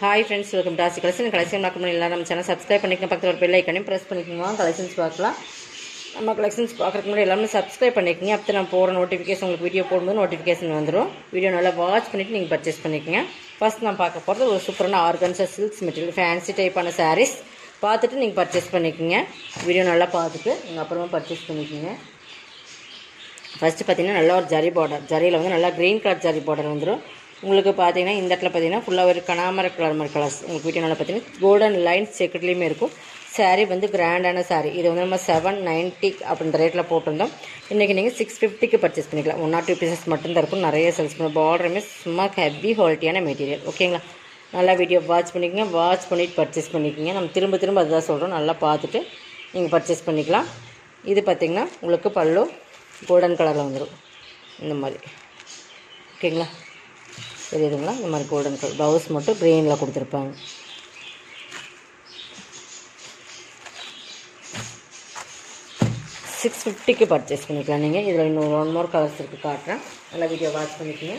Hi friends welcome Rasi collection collection பார்க்க முடியல நம்ம சேனல் சப்ஸ்கிரைப் பண்ணிக்கணும் பக்கத்தில் ஒரு பெல் ஐக்கனையும் ப்ரெஸ் பண்ணிக்கோங்க. கலெக்ஷன்ஸ் பார்க்கலாம். நம்ம கலெக்ஷன்ஸ் பார்க்குறதுக்கு முன்னாடி எல்லாமே சப்ஸ்கிரைப் பண்ணிக்கோங்க. அப்போ நான் போகிற நோட்டிஃபிகேஷன் உங்களுக்கு வீடியோ போடும்போது நோட்டிஃபிகேஷன் வந்துடும் வீடியோ நல்லா வாட்ச் பண்ணிவிட்டு நீங்கள் பர்ச்சேஸ் பண்ணிக்கோங்க. ஃபர்ஸ்ட் நான் பார்க்க போகிறது ஒரு சூப்பரான ஆர்கன்ஸா சில்க்ஸ் மெட்டீரியல் ஃபேன்சி டைப்பான சாரீஸ் பார்த்துட்டு நீங்கள் பர்ச்சேஸ் பண்ணிக்கோங்க. வீடியோ நல்லா பார்த்துட்டு நீங்கள் அப்புறமா பர்ச்சேஸ் பண்ணிக்கோங்க. ஃபஸ்ட்டு பார்த்தீங்கன்னா நல்ல ஒரு ஜரி பார்டர் ஜரியில் வந்து நல்லா க்ரீன் கலர் ஜரி பார்டர் வந்துடும் உங்களுக்கு பார்த்தீங்கன்னா இந்த இடத்துல பார்த்தீங்கன்னா ஃபுல்லாக ஒரு கனாமர கலர் மாதிரி கலர்ஸ் உங்களுக்கு வீட்டில் நல்லா பார்த்தீங்கன்னா கோல்டன் லைன்ஸ் செக்கெட்லேயுமே இருக்கும். Saree வந்து கிராண்டான saree. இது வந்து நம்ம செவன் நைன்ட்டி அப்படின்ற ரேட்டில் போட்டிருந்தோம். இன்றைக்கி நீங்கள் சிக்ஸ் ஃபிஃப்டிக்கு பர்ச்சேஸ் பண்ணிக்கலாம். ஒன் ஆர் டூ பீசஸ் மட்டும்தான் இருக்கும். நிறைய சேல்ஸ் பண்ண பார்டருமே சும்மா ஹெவி குவாலிட்டியான மெட்டீரியல் ஓகேங்களா நல்லா வீடியோ வாட்ச் பண்ணிக்கோங்க. வாட்ச் பண்ணிவிட்டு பர்ச்சேஸ் பண்ணிக்கோங்க. நம்ம திரும்ப திரும்ப அதுதான் சொல்கிறோம் நல்லா பார்த்துட்டு நீங்கள் பர்ச்சேஸ் பண்ணிக்கலாம். இது பார்த்திங்கன்னா உங்களுக்கு பல்லு கோல்டன் கலரில் வந்துடும் இந்த மாதிரி. ஓகேங்களா தெரியுதுங்களா? இந்த மாதிரி கோல்டன் கலர் ப்ளவுஸ் மட்டும் க்ரீனில் கொடுத்துருப்பாங்க. சிக்ஸ் ஃபிஃப்டிக்கு பர்ச்சேஸ் பண்ணிக்கலாம் நீங்கள் இதில் இன்னொரு ஒன் மோர் கலர்ஸ் இருக்குது காட்டுறேன். நல்லா வீடியோ வாட்ச் பண்ணிக்கோங்க.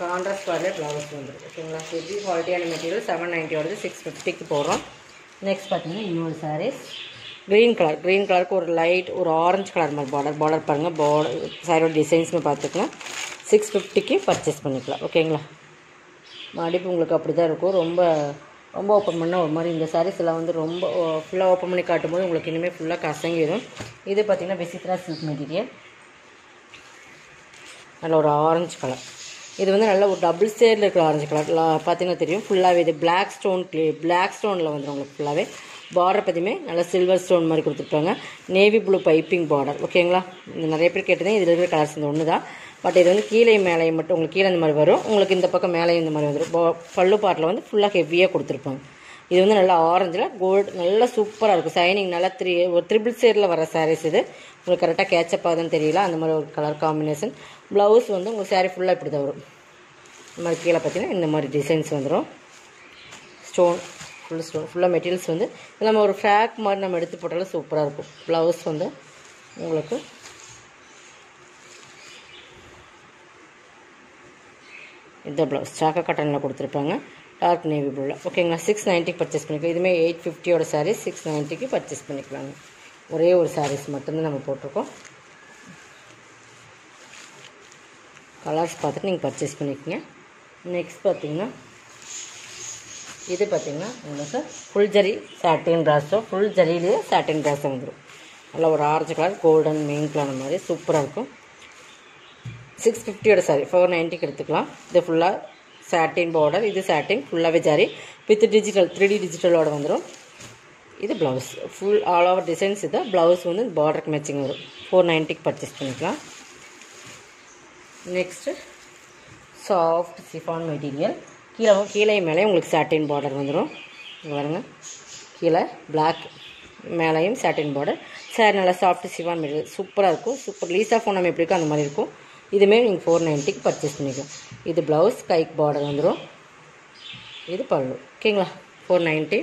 கான்ட்ராஸ்ட் வரல ப்ளவுஸ் வந்துருக்கு ஓகேங்களா? ஹெவி குவாலிட்டியான மெட்டீரியல் செவன் நைன்ட்டியோடது சிக்ஸ் ஃபிஃப்டிக்கு போகிறோம் நெக்ஸ்ட் பார்த்தீங்கன்னா இன்னொரு சாரீஸ் க்ரீன் கலர் க்ரீன் கலருக்கு ஒரு லைட் ஒரு ஆரஞ்சு கலர் மாதிரி பார்டர் பார்டர் பாருங்கள் பார்டர் சாரியோட டிசைன்ஸ்னு பார்த்துக்கலாம் சிக்ஸ் ஃபிஃப்டிக்கு பர்ச்சேஸ் பண்ணிக்கலாம். ஓகேங்களா மடிப்பு உங்களுக்கு அப்படி தான் இருக்கும். ரொம்ப ரொம்ப ஓப்பன் பண்ணால் ஒரு மாதிரி இந்த சாரீஸ் எல்லாம் வந்து ரொம்ப ஃபுல்லாக ஓப்பன் பண்ணி காட்டும்போது உங்களுக்கு இனிமேல் ஃபுல்லாக கசங்கிடும் இது பார்த்திங்கன்னா விசித்ரா சில்க் மெட்டீரியல் நல்ல ஒரு ஆரஞ்சு கலர் இது வந்து நல்ல ஒரு டபுள் ஸ்டேரில் இருக்கிற ஆரஞ்சு கலர் பார்த்தீங்கன்னா தெரியும். ஃபுல்லாகவே இது பிளாக் ஸ்டோன் பிளாக் ஸ்டோனில் வந்துடும் உங்களுக்கு ஃபுல்லாகவே பார்டர் பற்றியுமே நல்லா சில்வர் ஸ்டோன் மாதிரி கொடுத்துருப்பாங்க நேவி ப்ளூ பைப்பிங் பார்டர் ஓகேங்களா இந்த நிறைய பேர் கேட்டதே இதில் இருக்கிற கலர்ஸ் இந்த ஒன்று தான் பட் இது வந்து கீழே மேலேயும் மட்டும் உங்களுக்கு கீழே இந்த மாதிரி வரும். உங்களுக்கு இந்த பக்கம் மேலேயும் இந்த மாதிரி வந்துடும் பல்லு பாட்டில் வந்து ஃபுல்லாக ஹெவியாக கொடுத்துருப்பாங்க. இது வந்து நல்லா ஆரஞ்சில் கோல்டு நல்லா சூப்பராக இருக்கும். சைனிங் நல்லா த்ரீ ஒரு த்ரிபிள் சேரில் வர சாரீஸ் இது. உங்களுக்கு கரெக்டாக கேட்சப் ஆகுதுன்னு தெரியல. அந்த மாதிரி ஒரு கலர் காம்பினேஷன் ப்ளவுஸ் வந்து உங்கள் சாரீ ஃபுல்லாக இப்படி தான் வரும். இந்த மாதிரி கீழே பார்த்தீங்கன்னா இந்த மாதிரி டிசைன்ஸ் வந்துடும் ஸ்டோன் ஃபுல் ஃபுல்லாக மெட்டீரியல்ஸ் வந்து நம்ம ஒரு ஃப்ராக் மாதிரி நம்ம எடுத்து போட்டாலும் சூப்பராக இருக்கும். ப்ளவுஸ் வந்து உங்களுக்கு. இந்த ப்ளவுஸ் சாக்கா கட்டனில் கொடுத்துருப்பாங்க. டார்க் நேவி ப்ளூவில் ஓகேங்களா சிக்ஸ் நைன்ட்டிக்கு பர்ச்சேஸ் பண்ணிக்கலாம். இதுவுமே எயிட் ஃபிஃப்டியோட சாரீஸ் சிக்ஸ் நைன்ட்டிக்கு பர்ச்சேஸ் பண்ணிக்கலாங்க. ஒரே ஒரு சாரீஸ் மட்டும்தான் நம்ம போட்டிருக்கோம். கலர்ஸ் பார்த்துட்டு நீங்கள் பர்ச்சேஸ் பண்ணிக்கோங்க. நெக்ஸ்ட் பார்த்தீங்கன்னா இது பார்த்தீங்கன்னா உங்களுக்கு full zari satin brasso full ஜரியிலேயே satin brasso வந்துடும் நல்லா ஒரு orange colour golden main colour மாதிரி சூப்பராக இருக்கும். சிக்ஸ் ஃபிஃப்டியோட சாரி ஃபோர் நைன்ட்டிக்கு எடுத்துக்கலாம். இது ஃபுல்லாக சாட்டின் பார்டர் இது சாட்டின் ஃபுல்லாகவே zari with digital three D டிஜிட்டலோட வந்துடும் இது blouse full all over designs இது ப்ளவுஸ் வந்து பார்டருக்கு மேட்சிங் வரும். ஃபோர் நைன்ட்டிக்கு பர்ச்சேஸ் பண்ணிக்கலாம். நெக்ஸ்ட்டு சாஃப்ட் சிஃபான் மெட்டீரியல் கீழே கீழே மேலே உங்களுக்கு சாட்டின் பார்டர் வந்துடும் பாருங்கள் கீழே பிளாக் மேலேயும் சாட்டின் பார்டர் சார் நல்லா சாஃப்ட் சிவான் மெட்டீரியல் சூப்பராக இருக்கும். சூப்பர் லீஸாக ஃபோன் நம்ம எப்படி இருக்கோ அந்த மாதிரி இருக்கும். இதுமே நீங்கள் ஃபோர் நைன்ட்டிக்கு பர்ச்சேஸ் பண்ணிக்கலாம். இது ப்ளவுஸ் கைக்கு பார்டர் வந்துடும் இது பல்லு. ஓகேங்களா ஃபோர் நைன்ட்டி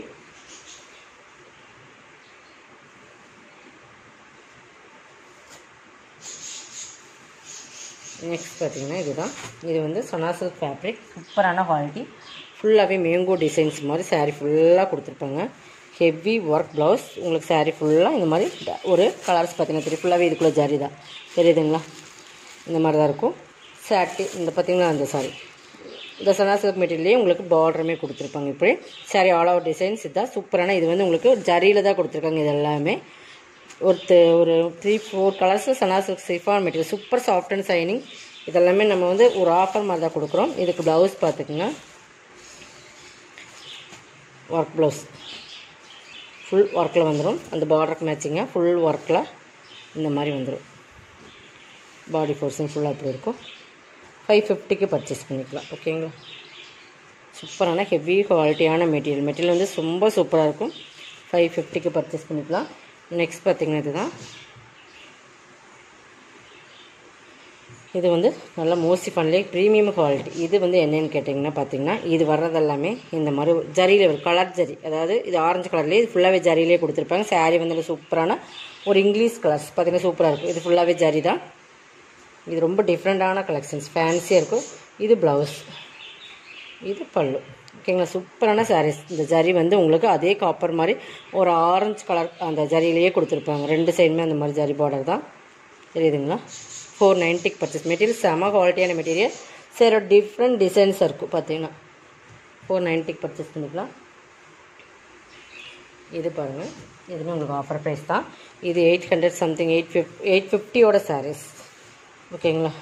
நெக்ஸ்ட் பார்த்திங்கன்னா இதுதான். இது வந்து சொனாசல் ஃபேப்ரிக் சூப்பரான குவாலிட்டி ஃபுல்லாகவே மேங்கோ டிசைன்ஸ் மாதிரி சாரீ ஃபுல்லாக கொடுத்துருப்பாங்க. ஹெவி ஒர்க் ப்ளவுஸ் உங்களுக்கு சாரீ ஃபுல்லாக இந்த மாதிரி ஒரு கலர்ஸ் பார்த்தீங்கன்னா தெரியும். ஃபுல்லாகவே இதுக்குள்ளே ஜரி தான். தெரியுதுங்களா? இந்த மாதிரி தான் இருக்கும். சாட்டி இந்த பார்த்திங்கன்னா அந்த சாரி இந்த சனா சில்க் உங்களுக்கு பார்டருமே கொடுத்துருப்பாங்க. இப்படி சாரி ஆல் ஓவர் டிசைன்ஸ் இதான். சூப்பரான இது வந்து உங்களுக்கு ஜரியில் தான் கொடுத்துருக்காங்க இது எல்லாமே. ஒரு ஒரு three four colours Sana silk chiffon material super soft and shining இதெல்லாமே நம்ம வந்து ஒரு ஆஃபர் மாதிரி தான் கொடுக்குறோம். இதுக்கு ப்ளவுஸ் பார்த்துக்குங்க. ஒர்க் ப்ளவுஸ் ஃபுல் ஒர்க்கில் வந்துடும் அந்த பார்டருக்கு மேட்சிங்காக ஃபுல் ஒர்க்கில் இந்த மாதிரி வந்துடும் பாடி ஃபோர்ஸும் ஃபுல்லாக அப்படி இருக்கும். ஃபைவ் ஃபிஃப்டிக்கு பர்ச்சேஸ் பண்ணிக்கலாம். ஓகேங்களா சூப்பரான ஹெவி குவாலிட்டியான மெட்டீரியல் மெட்டீரியல் வந்து ரொம்ப சூப்பராக இருக்கும். ஃபைவ் ஃபிஃப்டிக்கு பர்ச்சேஸ் பண்ணிக்கலாம். நெக்ஸ்ட் பார்த்திங்கன்னா இதுதான். இது வந்து நல்ல மோஸ்ட் பண்ணலே ப்ரீமியம் குவாலிட்டி இது வந்து என்னன்னு கேட்டிங்கன்னா பார்த்தீங்கன்னா இது வர்றதெல்லாமே இந்த மாதிரி ஜரியில் ஒரு கலர் ஜரி. அதாவது இது ஆரஞ்சு கலர்லேயே இது ஃபுல்லாகவே ஜரியிலே கொடுத்துருப்பாங்க. Saree வந்து சூப்பரான ஒரு இங்கிலீஷ் கலர்ஸ் பார்த்தீங்கன்னா சூப்பராக இருக்கும். இது ஃபுல்லாகவே ஜரி தான். இது ரொம்ப டிஃப்ரெண்ட்டான கலெக்ஷன்ஸ் ஃபேன்சியாக இருக்கும். இது ப்ளவுஸ் இது பல்லு. ஓகேங்களா? சூப்பரான சாரீஸ் இந்த ஜரி வந்து உங்களுக்கு அதே காப்பர் மாதிரி ஒரு ஆரஞ்சு கலர் அந்த ஜரியிலேயே கொடுத்துருப்பாங்க. ரெண்டு சைடுமே அந்த மாதிரி ஜரி பார்டர் தான். தெரியுதுங்களா? ஃபோர் நைன்ட்டிக்கு பர்ச்சேஸ் மெட்டீரியல் செம குவாலிட்டியான மெட்டீரியல் சரி டிஃப்ரெண்ட் டிசைன்ஸ் இருக்கும் பார்த்தீங்கன்னா ஃபோர் நைன்ட்டிக்கு பர்ச்சேஸ் பண்ணிக்கலாம். இது பாருங்கள் இதுவுமே உங்களுக்கு ஆஃபர் ப்ரைஸ் தான். இது eight hundred something eight fifty eight ஃபிஃப்டியோட saris ஓகேங்களா?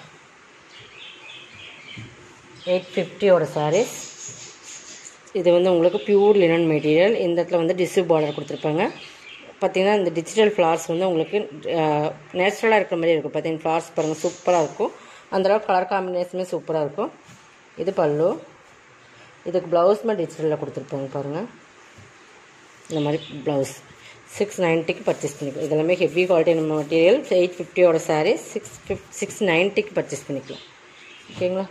எயிட் ஃபிஃப்டியோட சாரீஸ் இது வந்து உங்களுக்கு பியூர் லினன் மெட்டீரியல் இந்த இடத்துல வந்து டிஸ்யூ பார்டர் கொடுத்துருப்பாங்க. பார்த்தீங்கன்னா இந்த டிஜிட்டல் ஃப்ளார்ஸ் வந்து உங்களுக்கு நேச்சுரலாக இருக்கிற மாதிரி இருக்கும். பார்த்தீங்கன்னா ஃப்ளார்ஸ் பாருங்கள் சூப்பராக இருக்கும். அந்தளவுக்கு கலர் காம்பினேஷனுமே சூப்பராக இருக்கும். இது பல்லு. இதுக்கு ப்ளவுஸுமே டிஜிட்டலில் கொடுத்துருப்பாங்க பாருங்கள் இந்த மாதிரி ப்ளவுஸ் சிக்ஸ் நைன்ட்டிக்கு பர்ச்சேஸ் பண்ணிக்கலாம். இதெல்லாமே ஹெவி குவாலிட்டியான மெட்டீரியல் எயிட் ஃபிஃப்டியோட சாரீ சிக்ஸ் ஃபிஃப் சிக்ஸ் நைன்ட்டிக்கு பர்ச்சேஸ் பண்ணிக்கலாம். ஓகேங்களா?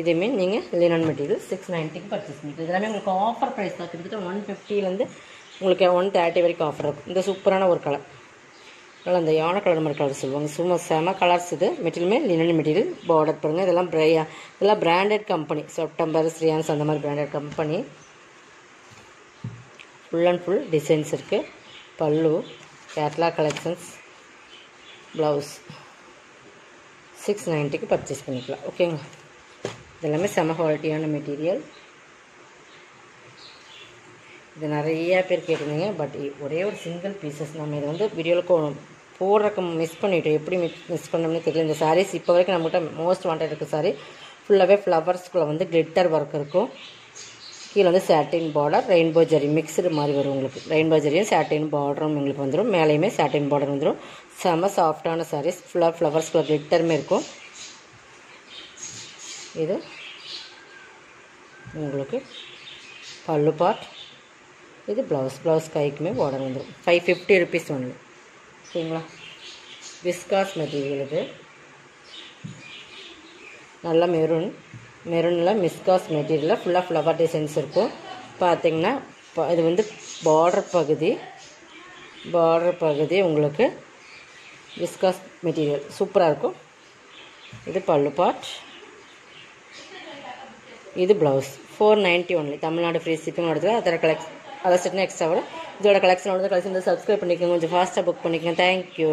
இதுவுமே நீங்கள் லினன் மெட்டீரியல் சிக்ஸ் நைன்ட்டிக்கு பர்ச்சேஸ் பண்ணிக்கலாம். இதெல்லாமே உங்களுக்கு ஆஃபர் ப்ரைஸ் தான். கிட்டத்தட்ட ஒன் ஃபிஃப்டிலேருந்து உங்களுக்கு ஒன் தேர்ட்டி வரைக்கும் ஆஃபர் இருக்கும். இந்த சூப்பரான ஒரு கலர் அதனால் அந்த யானை கலர் மாதிரி கலர் சொல்லுவாங்க. சும்மா செம கலர்ஸ் இது. மெட்டீரியலுமே லினன் மெட்டீரியல் பார்டர் பாருங்கள் இதெல்லாம் பிரையா இதெல்லாம் பிராண்டட் கம்பெனி செப்டம்பர் ஸ்ரீயான்ஸ் அந்த மாதிரி branded company full and full designs இருக்குது பல்லு கேட்லா கலெக்ஷன்ஸ் ப்ளவுஸ் சிக்ஸ் நைன்ட்டிக்கு பர்ச்சேஸ் பண்ணிக்கலாம். ஓகேங்களா இதெல்லாமே செம குவாலிட்டியான மெட்டீரியல் இது நிறையா பேர் கேட்டிருந்தீங்க பட் ஒரே ஒரு சிங்கிள் பீசஸ் நம்ம இதை வந்து வீடியோவில் போடுறக்கு மிஸ் பண்ணிவிட்டோம் எப்படி மிஸ் பண்ணோம்னு தெரியல. இந்த சாரீஸ் இப்போ வரைக்கும் நம்மகிட்ட மோஸ்ட் வாண்டட் இருக்குது சாரீ ஃபுல்லாகவே ஃப்ளவர்ஸ்குள்ளே வந்து கிளிட்டர் ஒர்க் இருக்கும். கீழே வந்து satin border rainbow zari mixed மாதிரி வரும் உங்களுக்கு. ரெயின்போ ஜரியும் சாட்டின் பார்டரும் உங்களுக்கு வந்துடும் மேலேயுமே சாட்டின் பார்டர் வந்துடும் செம சாஃப்டான சாரீஸ் ஃபுல்லாக ஃப்ளவர்ஸ்குள்ள கிளிட்டருமே இருக்கும். இது உங்களுக்கு பல்லு பார்ட் இது ப்ளவுஸ் ப்ளவுஸ் கைக்குமே பார்டர் வந்துடும் ஃபைவ் ஃபிஃப்டி ருபீஸ் ஒன்று சரிங்களா? விஸ்காஸ் மெட்டீரியல் இது. நல்ல மெரூன் மெரூனில் மிஸ்காஸ் மெட்டீரியலில் ஃபுல்லாக ஃப்ளவர் டிசைன்ஸ் இருக்கும். பார்த்தீங்கன்னா இது வந்து பார்டர் பகுதி. பார்டர் பகுதி உங்களுக்கு விஸ்காஸ் மெட்டீரியல் சூப்பராக இருக்கும். இது பல்லு பார்ட் இது blouse four ninety only Tamil Nadu free shipping எடுத்து அதோட கலெக்ஸ் அதை செட்னா எக்ஸ்ட்ரா வரும். இதோட கலெக்ஷன் வந்து கலெக்ஷன் சப்ஸ்கிரைப் பண்ணிக்கோங்க. கொஞ்சம் ஃபாஸ்ட்டாக புக் பண்ணிக்கோங்க. தேங்க்யூ